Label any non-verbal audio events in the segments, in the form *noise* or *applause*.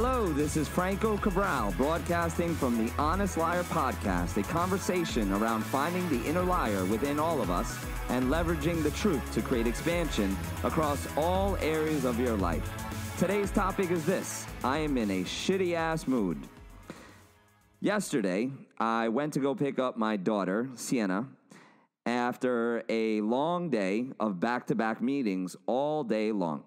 Hello, this is Franco Cabral, broadcasting from the Honest Liar podcast, a conversation around finding the inner liar within all of us and leveraging the truth to create expansion across all areas of your life. Today's topic is this I am in a shitty ass mood. Yesterday, I went to go pick up my daughter, Sienna, after a long day of back to back meetings all day long.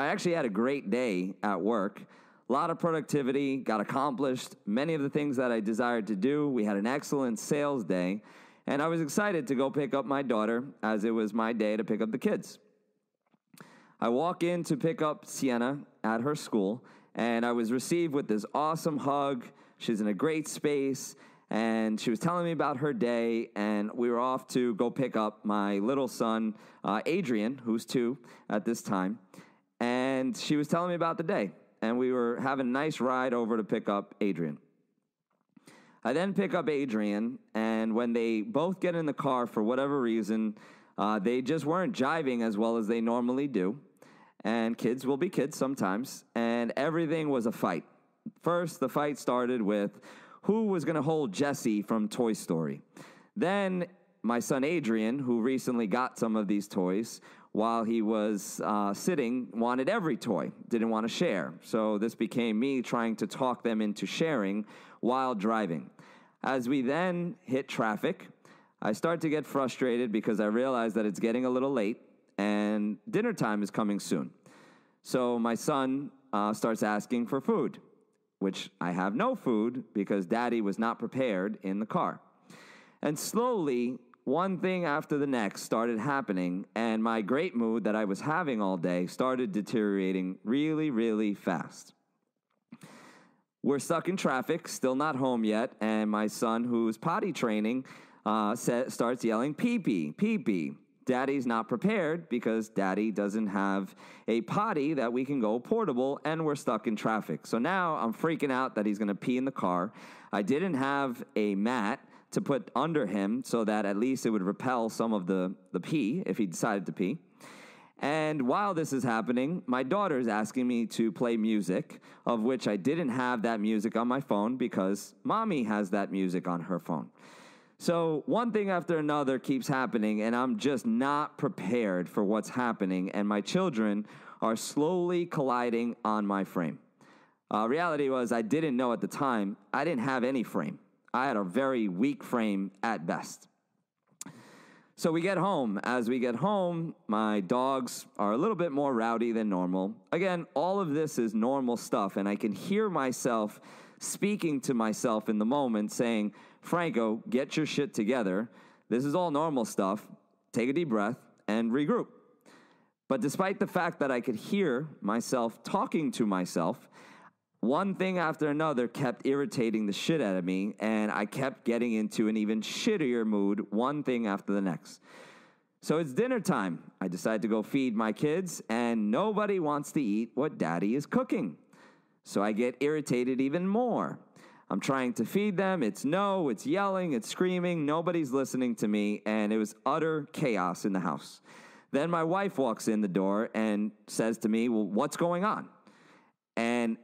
I actually had a great day at work. A lot of productivity, got accomplished many of the things that I desired to do. We had an excellent sales day, and I was excited to go pick up my daughter as it was my day to pick up the kids. I walk in to pick up Sienna at her school, and I was received with this awesome hug. She's in a great space, and she was telling me about her day, and we were off to go pick up my little son, uh, Adrian, who's two at this time and she was telling me about the day. And we were having a nice ride over to pick up Adrian. I then pick up Adrian, and when they both get in the car for whatever reason, uh, they just weren't jiving as well as they normally do. And kids will be kids sometimes, and everything was a fight. First, the fight started with who was going to hold Jesse from Toy Story. Then, my son Adrian, who recently got some of these toys, while he was uh, sitting, wanted every toy, didn't want to share. So this became me trying to talk them into sharing while driving. As we then hit traffic, I start to get frustrated because I realize that it's getting a little late and dinner time is coming soon. So my son uh, starts asking for food, which I have no food because daddy was not prepared in the car. And slowly, one thing after the next started happening, and my great mood that I was having all day started deteriorating really, really fast. We're stuck in traffic, still not home yet, and my son, who's potty training, uh, starts yelling, pee pee, pee pee. Daddy's not prepared because daddy doesn't have a potty that we can go portable and we're stuck in traffic. So now I'm freaking out that he's going to pee in the car. I didn't have a mat to put under him so that at least it would repel some of the, the pee if he decided to pee. And while this is happening, my daughter is asking me to play music, of which I didn't have that music on my phone because mommy has that music on her phone. So one thing after another keeps happening, and I'm just not prepared for what's happening, and my children are slowly colliding on my frame. Uh, reality was, I didn't know at the time, I didn't have any frame. I had a very weak frame at best. So we get home. As we get home, my dogs are a little bit more rowdy than normal. Again, all of this is normal stuff, and I can hear myself speaking to myself in the moment saying, Franco, get your shit together. This is all normal stuff. Take a deep breath and regroup. But despite the fact that I could hear myself talking to myself, one thing after another kept irritating the shit out of me, and I kept getting into an even shittier mood, one thing after the next. So it's dinner time. I decide to go feed my kids, and nobody wants to eat what daddy is cooking. So I get irritated even more. I'm trying to feed them. It's no, it's yelling, it's screaming. Nobody's listening to me, and it was utter chaos in the house. Then my wife walks in the door and says to me, Well, what's going on? And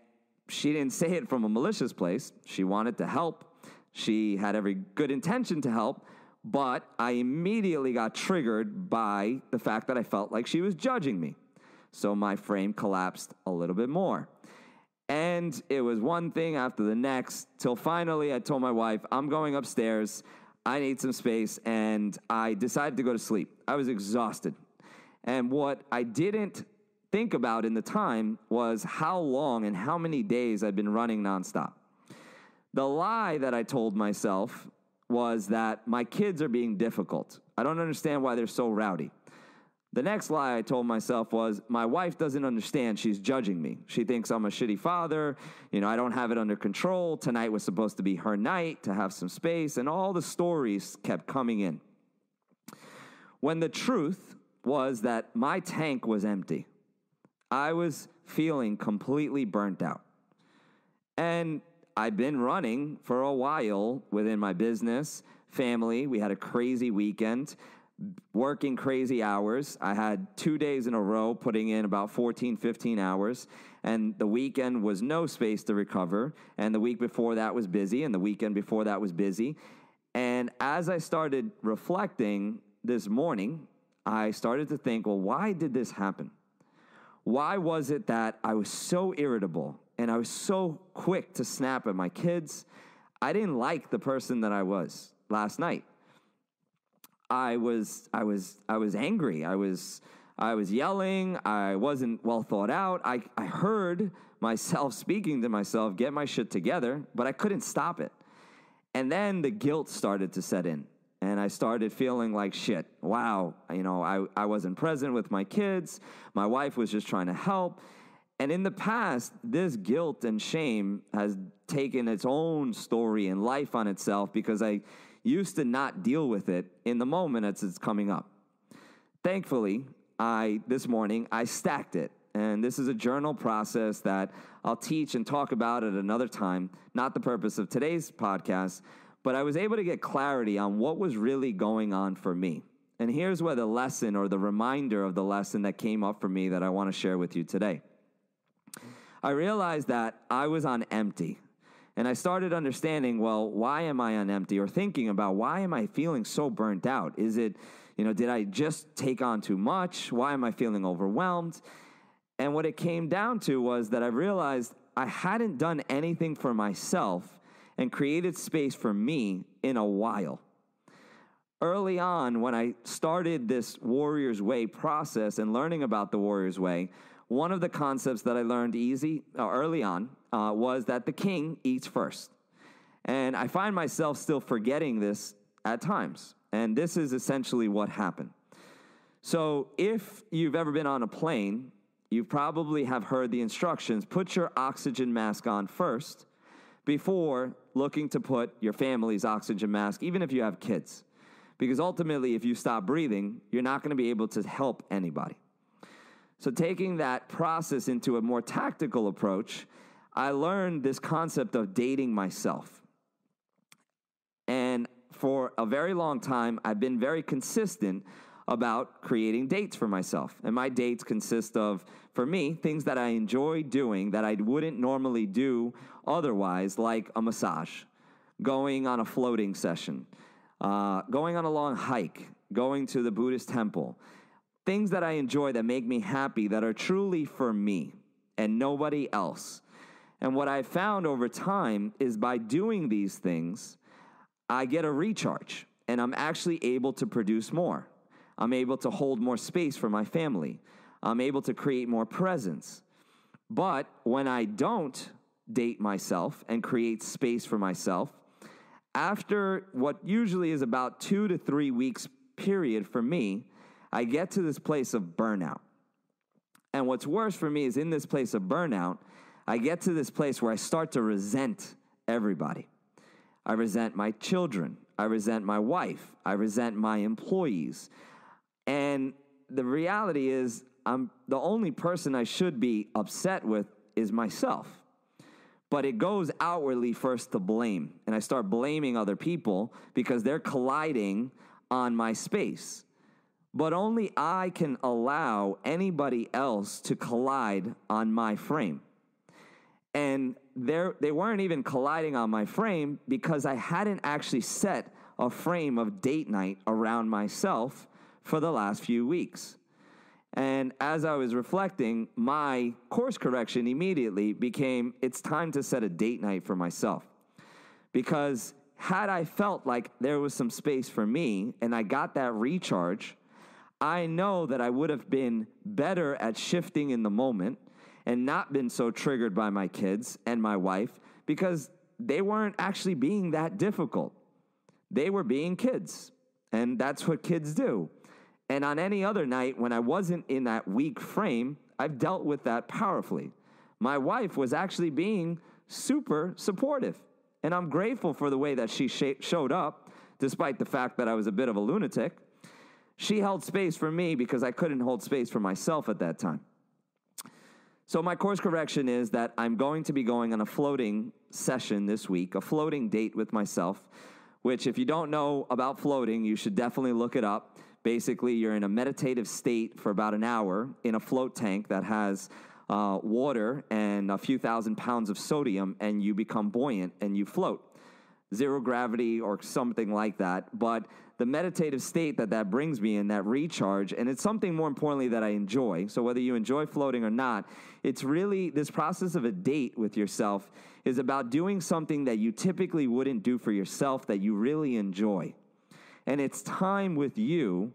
she didn't say it from a malicious place. She wanted to help. She had every good intention to help, but I immediately got triggered by the fact that I felt like she was judging me. So my frame collapsed a little bit more. And it was one thing after the next till finally I told my wife, I'm going upstairs. I need some space. And I decided to go to sleep. I was exhausted. And what I didn't think about in the time was how long and how many days I'd been running nonstop. The lie that I told myself was that my kids are being difficult. I don't understand why they're so rowdy. The next lie I told myself was my wife doesn't understand. She's judging me. She thinks I'm a shitty father. You know, I don't have it under control. Tonight was supposed to be her night to have some space, and all the stories kept coming in. When the truth was that my tank was empty. I was feeling completely burnt out. And I've been running for a while within my business, family. We had a crazy weekend. working crazy hours. I had two days in a row putting in about 14, 15 hours. And the weekend was no space to recover. And the week before that was busy. And the weekend before that was busy. And as I started reflecting this morning, I started to think, well, why did this happen? Why was it that I was so irritable and I was so quick to snap at my kids? I didn't like the person that I was last night. I was I was I was angry. I was I was yelling. I wasn't well thought out. I, I heard myself *laughs* speaking to myself, get my shit together, but I couldn't stop it. And then the guilt started to set in. And I started feeling like shit. Wow, you know, I, I wasn't present with my kids. My wife was just trying to help. And in the past, this guilt and shame has taken its own story and life on itself because I used to not deal with it in the moment as it's coming up. Thankfully, I this morning I stacked it. And this is a journal process that I'll teach and talk about at another time, not the purpose of today's podcast, but I was able to get clarity on what was really going on for me. And here's where the lesson or the reminder of the lesson that came up for me that I want to share with you today. I realized that I was on empty. And I started understanding, well, why am I on empty? Or thinking about why am I feeling so burnt out? Is it, you know, did I just take on too much? Why am I feeling overwhelmed? And what it came down to was that I realized I hadn't done anything for myself and created space for me in a while. Early on, when I started this Warrior's Way process and learning about the Warrior's Way, one of the concepts that I learned easy uh, early on uh, was that the king eats first. And I find myself still forgetting this at times. And this is essentially what happened. So, if you've ever been on a plane, you probably have heard the instructions put your oxygen mask on first before looking to put your family's oxygen mask, even if you have kids. Because ultimately, if you stop breathing, you're not going to be able to help anybody. So, taking that process into a more tactical approach, I learned this concept of dating myself. And for a very long time, I've been very consistent about creating dates for myself. And my dates consist of, for me, things that I enjoy doing that I wouldn't normally do otherwise, like a massage, going on a floating session, uh, going on a long hike, going to the Buddhist temple things that I enjoy that make me happy that are truly for me and nobody else. And what I've found over time is by doing these things, I get a recharge and I'm actually able to produce more. I'm able to hold more space for my family. I'm able to create more presence. But when I don't date myself and create space for myself, after what usually is about two to three weeks period for me, I get to this place of burnout. And what's worse for me is in this place of burnout, I get to this place where I start to resent everybody. I resent my children. I resent my wife. I resent my employees. And the reality is, I'm the only person I should be upset with is myself. But it goes outwardly first to blame. And I start blaming other people because they're colliding on my space but only I can allow anybody else to collide on my frame. And they weren't even colliding on my frame because I hadn't actually set a frame of date night around myself for the last few weeks. And as I was reflecting, my course correction immediately became it's time to set a date night for myself. Because had I felt like there was some space for me and I got that recharge, I know that I would have been better at shifting in the moment and not been so triggered by my kids and my wife because they weren't actually being that difficult. They were being kids, and that's what kids do. And on any other night when I wasn't in that weak frame, I've dealt with that powerfully. My wife was actually being super supportive, and I'm grateful for the way that she sh- showed up, despite the fact that I was a bit of a lunatic. She held space for me because I couldn't hold space for myself at that time. So, my course correction is that I'm going to be going on a floating session this week, a floating date with myself, which, if you don't know about floating, you should definitely look it up Basically, you're in a meditative state for about an hour in a float tank that has uh, water and a few thousand pounds of sodium, and you become buoyant and you float. Zero gravity or something like that. But the meditative state that that brings me in, that recharge, and it's something more importantly that I enjoy. So whether you enjoy floating or not, it's really this process of a date with yourself is about doing something that you typically wouldn't do for yourself that you really enjoy. And it's time with you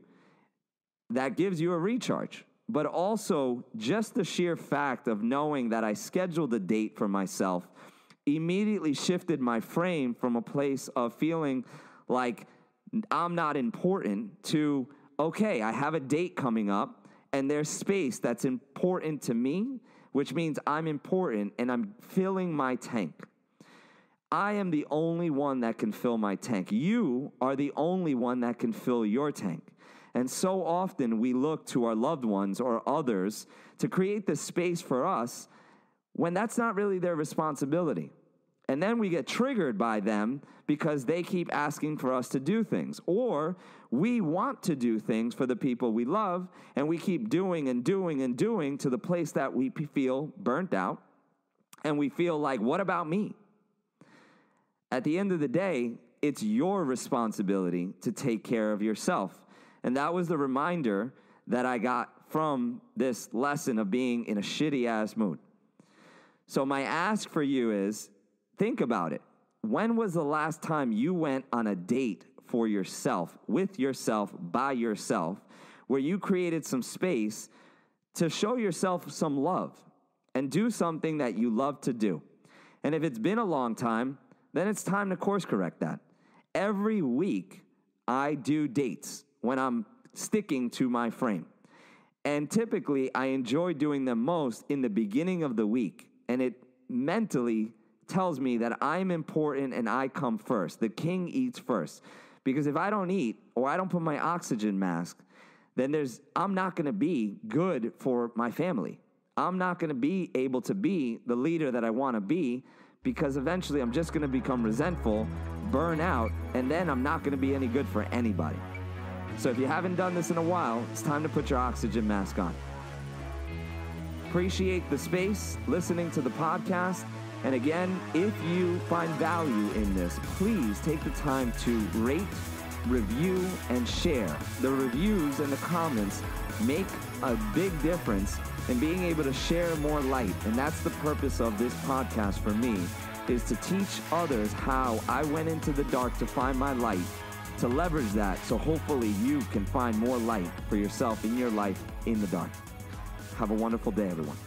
that gives you a recharge. But also, just the sheer fact of knowing that I scheduled a date for myself immediately shifted my frame from a place of feeling like I'm not important to, okay, I have a date coming up and there's space that's important to me, which means I'm important and I'm filling my tank. I am the only one that can fill my tank. You are the only one that can fill your tank. And so often we look to our loved ones or others to create the space for us when that's not really their responsibility. And then we get triggered by them because they keep asking for us to do things. Or we want to do things for the people we love, and we keep doing and doing and doing to the place that we feel burnt out. And we feel like, what about me? At the end of the day, it's your responsibility to take care of yourself. And that was the reminder that I got from this lesson of being in a shitty ass mood. So, my ask for you is Think about it. When was the last time you went on a date for yourself, with yourself, by yourself, where you created some space to show yourself some love and do something that you love to do? And if it's been a long time, then it's time to course correct that. Every week, I do dates when I'm sticking to my frame. And typically, I enjoy doing them most in the beginning of the week. And it mentally tells me that I'm important and I come first. The king eats first. Because if I don't eat or I don't put my oxygen mask, then there's I'm not going to be good for my family. I'm not going to be able to be the leader that I want to be because eventually I'm just going to become resentful, burn out, and then I'm not going to be any good for anybody. So if you haven't done this in a while, it's time to put your oxygen mask on. Appreciate the space, listening to the podcast and again, if you find value in this, please take the time to rate, review, and share. The reviews and the comments make a big difference in being able to share more light. And that's the purpose of this podcast for me is to teach others how I went into the dark to find my light, to leverage that so hopefully you can find more light for yourself in your life in the dark. Have a wonderful day, everyone.